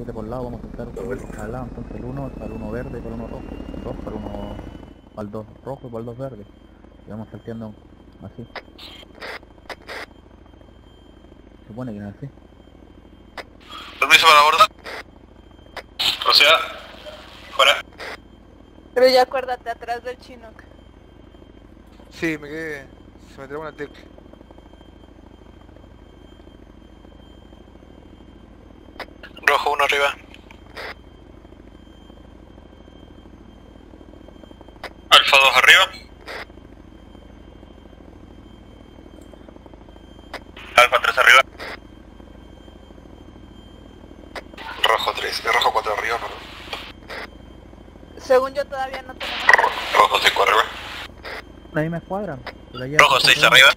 7 por lado, vamos a saltar al lado, entonces el 1 para el 1 verde y para el 1 rojo, 2 para el 1 para el 2 rojo y para el 2 verde. Y vamos salteando así. Se supone que es así. Permiso para abordar. Proceda. Fuera. Pero ya acuérdate atrás del Chinook. Sí, me quedé... Se me trabó una tecla. Rojo uno arriba. Alfa 2 arriba. Alfa 3 arriba. Rojo 3, de rojo 4 arriba, perdón. Según yo todavía no tenemos... Rojo 5 arriba. Ahí me allá Rojo está 6 todo. arriba.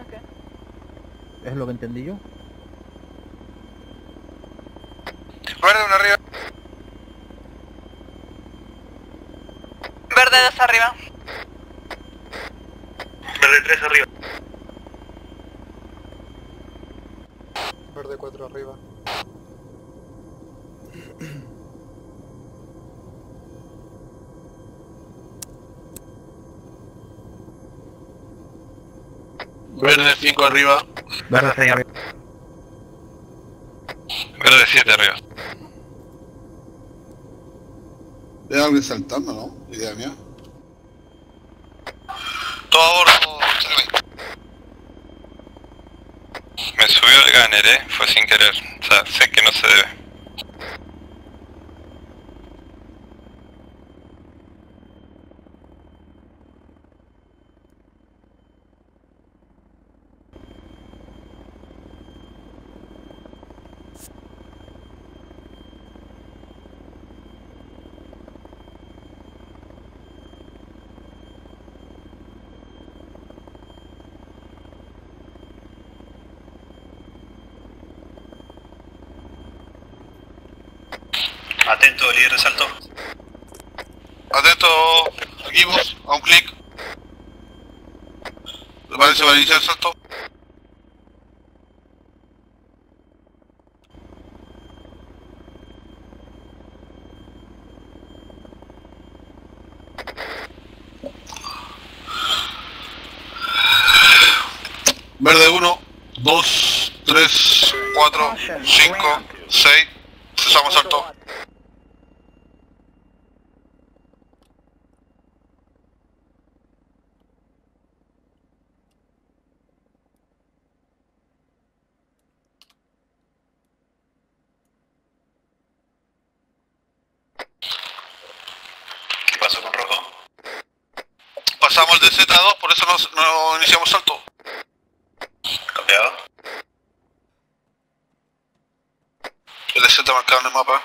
Ok. Es lo que entendí yo. Verde uno arriba. Verde 2 arriba. Verde 3 arriba. Verde 4 arriba. Verde 5 arriba. Verde seis arriba. Verde 7 arriba. Saltando, ¿no? Idea mía. Todo a bordo. Me subió el gunner, eh. Fue sin querer. O sea, sé que no se debe. Atento, líder de salto. Atento, equipos, a un clic. Prepárense para iniciar el salto. Verde 1, 2, 3, 4, 5, 6. Cesamos salto. ¿Qué pasó con rojo? Pasamos de Z2, por eso no, no iniciamos salto. Cambiado. El Z marcado en el mapa.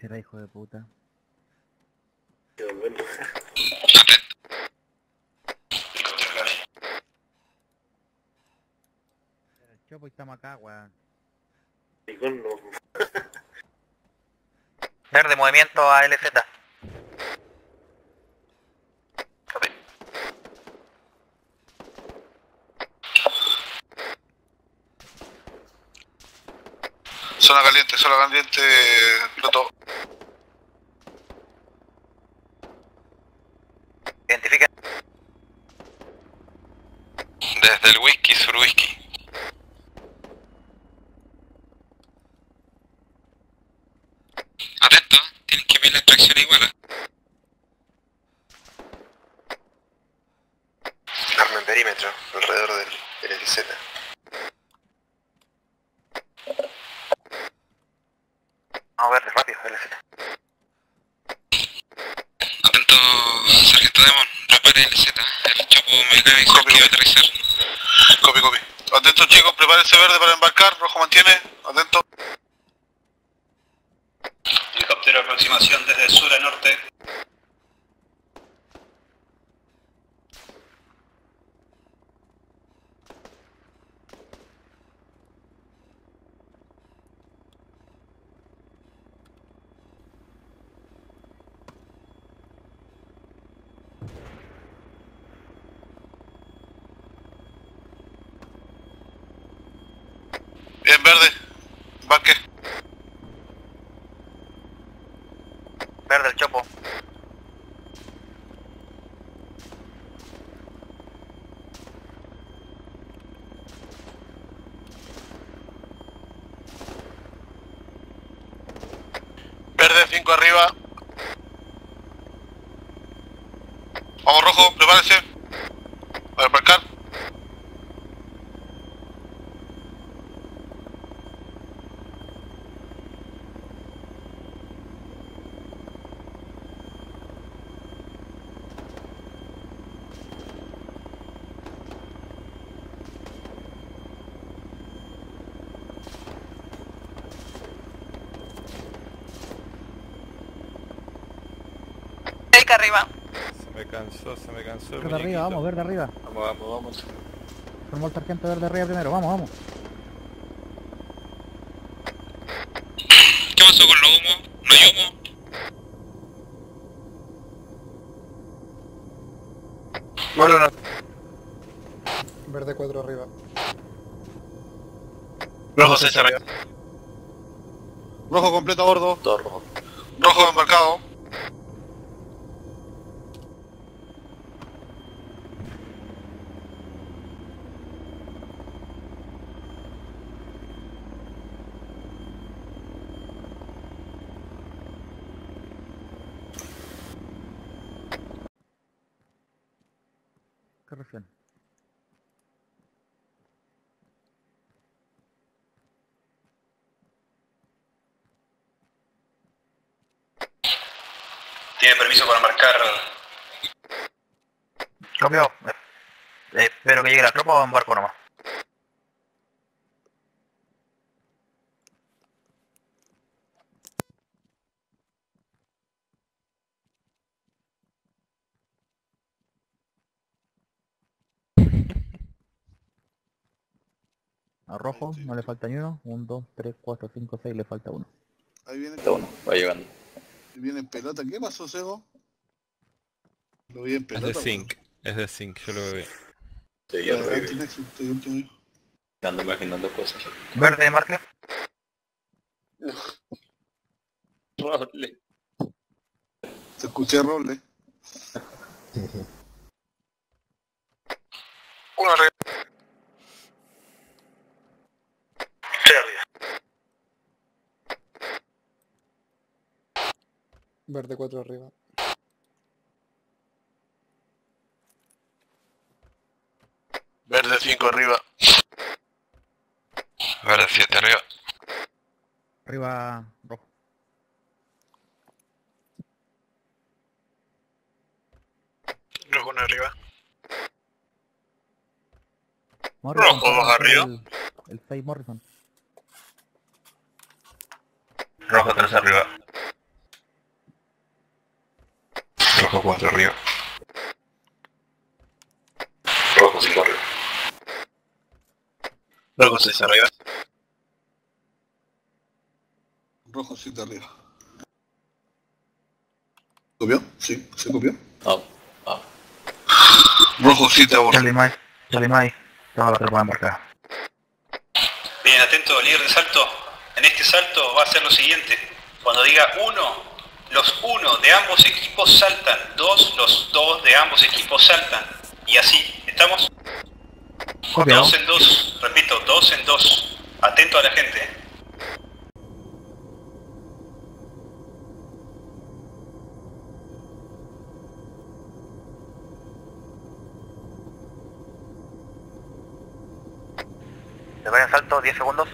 Será hijo de puta. Chopo y estamos acá, weón. Verde, movimiento a LZ. Zona caliente, zona caliente, piloto. Identifica. Desde el whisky, sur whisky. Atento, tienes que ver la extracción igual. Arma en perímetro, alrededor del, del LZ. Rápido, LZ. Atento, sargento Demon, prepare el Z, el chopo me avisó que iba a aterrizar. Copy, copy. Atento chicos, prepárense verde para embarcar, rojo mantiene, atento. Helicóptero aproximación desde sur a norte. Bien, verde. Banque. Verde el chopo. Verde, 5 arriba. Vamos rojo, prepárese. Para embarcar. Cerca arriba. Se me cansó, se me cansó el Verde arriba, vamos, verde arriba. Vamos, vamos, vamos. Formó el sargento verde arriba primero, vamos, vamos. ¿Qué pasó con los humos? ¿No hay humo? Bueno, no. Verde 4 arriba. Rojo se. Rojo completo a bordo. Todo rojo. Rojo embarcado. ¿Qué recién? Tiene permiso para marcar. Copio. Eh, espero que llegue la tropa o embarco nomás. A rojo, no le falta ni uno. 1, 2, 3, 4, 5, 6, le falta uno. Ahí viene, Está uno, va llegando. Viene en pelota. ¿Qué pasó, Sego? Lo vi en Es pelota. de zinc, es de zinc, yo lo vi. Sí, lo vi. yo. Ando imaginando cosas. Verde embarque. Roble. Te escuché roble. Uno arriba. Verde 4 arriba. Verde 5 arriba. Verde 7 arriba. Arriba, rojo. Rojo uno arriba. Morrison, Rojo, dos arriba. El, el 6 Morrison. Rojo 3 arriba. Rojo 4 arriba. Rojo, sí, corre. Rojo 6 arriba. Rojo 7 arriba. ¿Copió? Sí, se copió. No, ah, Rojo 7 a bordo. Charlie Mike. Toda la tropa embarcada. Bien, atento, líder de salto. En este salto va a ser lo siguiente. Cuando diga uno, los uno de ambos equipos saltan. Dos, los dos de ambos equipos saltan. Y así, ¿estamos? Copio. Dos en dos, repito, dos en dos. Atento a la gente. Se va en salto 10 segundos.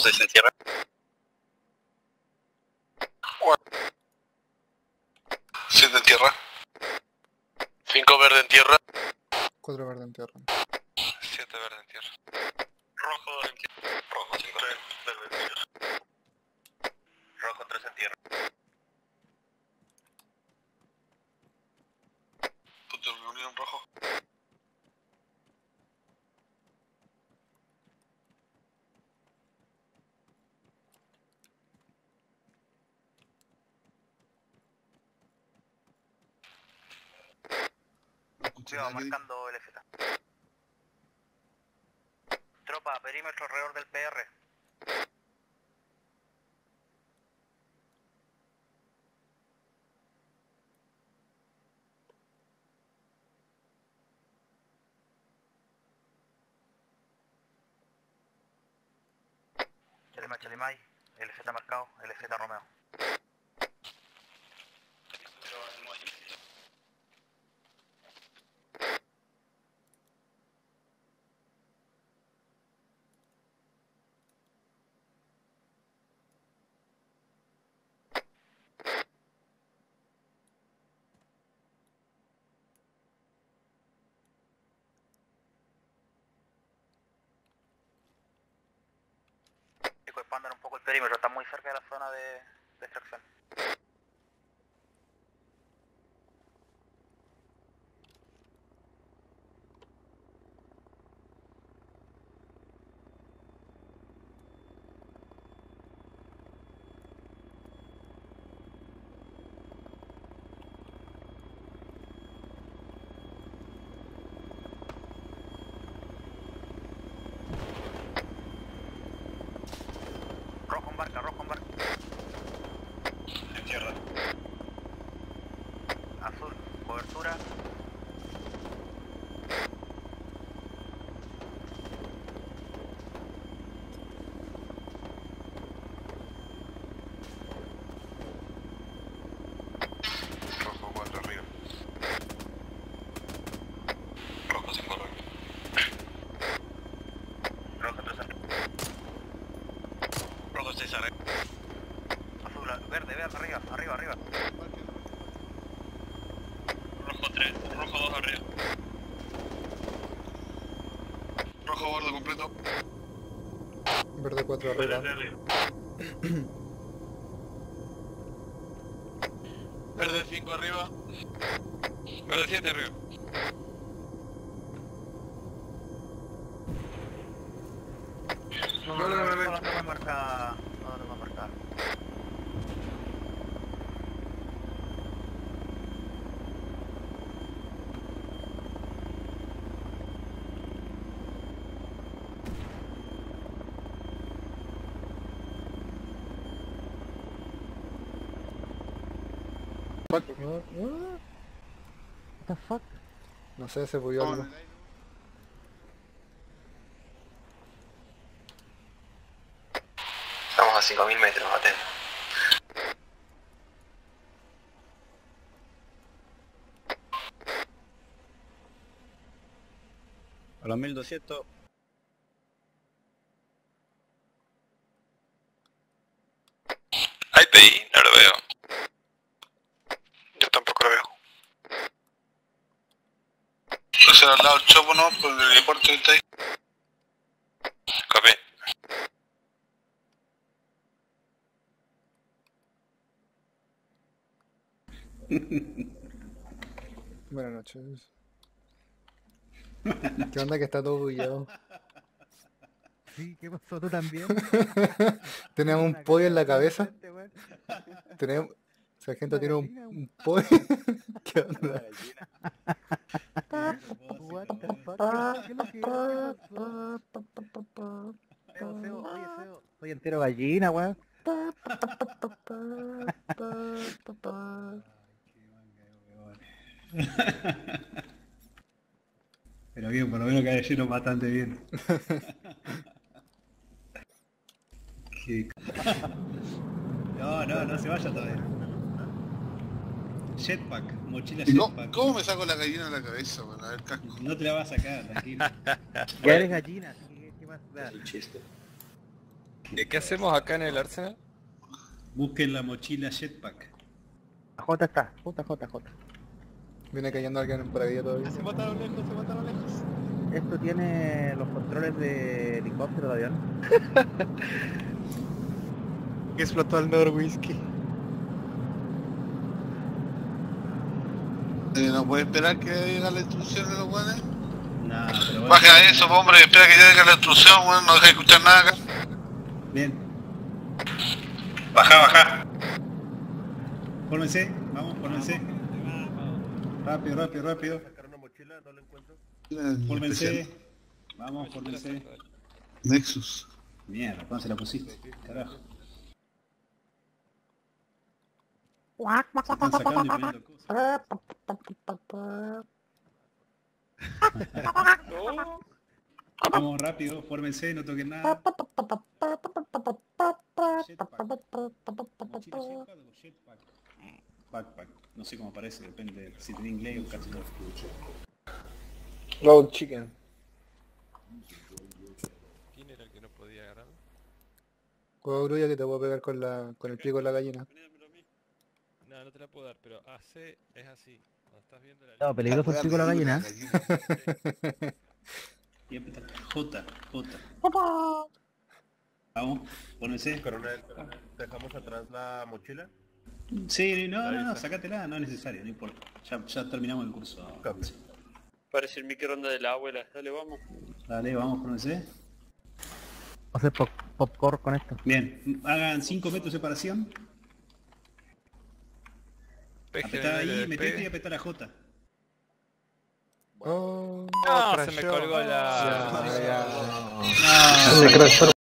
6 en tierra. 7 en tierra. 5 verde en tierra. 4 verde en tierra. 7 verde en tierra. Rojo 2 en tierra. Rojo 5 verde en tierra. Rojo 3 en tierra. Punto de reunión rojo. Escuché Cuidado, a nadie. marcando LZ. Tropa, perímetro alrededor del PR. Chalimay, Chalimay, LZ marcado, LZ Romeo. Expandan un poco el perímetro, está muy cerca de la zona de, de extracción. Rojo en barca, rojo en barca. En tierra. Azul, cobertura. Rojo 4 arriba. Rojo 5 arriba. Rojo 3 arriba. Rojo 6 arriba. Azul, verde, verde, arriba, arriba, arriba. Rojo 3. Rojo 2 arriba. Rojo bordo completo. Verde 4 arriba. Verde 5 arriba. Verde 7 arriba. No, no, no, no, no, no me marca. No, no me marca. What the fuck? No sé, se bugueó algo. Estamos a 5000 metros, atento. A los 1200. Hay PI, no lo veo. Yo tampoco lo veo. No se al lado el chopo, ¿no? Por el aeropuerto está ahí. Copy. Buenas noches. ¿Qué onda que está todo bugueado? Sí, ¿qué pasó? ¿Tú también? Tenemos un pollo en la cabeza. Tenemos... Sargento tiene un, un pollo. ¿Qué onda? What the fuck? ¿Qué es lo que Seo, Seo, oye, Seo, soy entero gallina, weón. Pero bien, por lo menos cayeron bastante bien. Qué c- No, no, no se vaya todavía. Jetpack, mochila ¿Y cómo, jetpack. cómo me saco la gallina de la cabeza, bueno, a ver, casco? No te la vas a sacar, tranquilo. Ya eres gallina, así que ¿qué más da? Es un chiste. ¿Qué, qué hacemos acá en el Arsenal? Busquen la mochila jetpack. J está, J, J, J. Viene cayendo alguien por ahí todavía. Se mataron lejos, se mataron lejos. Esto tiene los controles de helicóptero de avión. Que explotó el Norwhisky. Eh, ¿No puede esperar que diga la instrucción de los guanes? No, pero bueno. Baja eso, hombre, espera que llegue la instrucción, weón, no deja de escuchar nada acá. Bien. Baja, baja. Fórmense, vamos, fórmense. Rápido, rápido, rápido. Fórmense. Vamos, fórmense. Nexus. Mierda, ¿cuándo se la pusiste? Carajo. Se están sacando y poniendo cosas. Vamos rápido, fórmense, no toquen nada. Jetpack. Jetpack. Backpack. No sé cómo parece, depende si tiene inglés o castellano. Loud chicken. ¿Quién era el que no podía agarrar? Juego grulla que te puedo pegar con la con el pico de la gallina. No, no te la puedo dar, pero AC es así. Cuando estás viendo la No, peligroso el pico de la gallina. J, J. Vamos, pónganse. ¿Dejamos atrás la mochila? Sí, no, no, no, sácatela, no es necesario, no importa. Ya, ya terminamos el curso. Parece el microondas de la abuela. Dale, vamos. Dale, vamos, pónganse. Hacer pop popcorn con esto. Bien, hagan 5 metros de separación. Apretá ahí, metete y apretá la J. Oh, No, se me colgó la...